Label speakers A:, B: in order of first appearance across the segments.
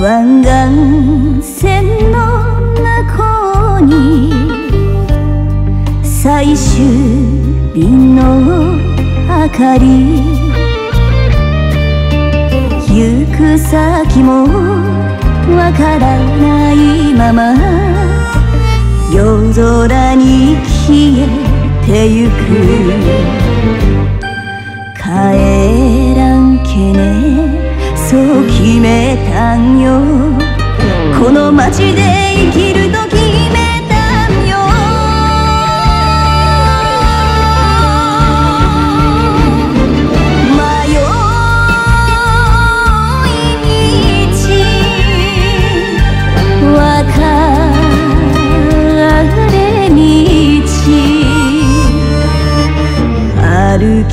A: 湾岸線の中に最終日の明かり。行く先もわからないまま夜空に消えてゆく。帰らんけねそう決めたんよ。この街で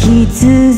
A: 你自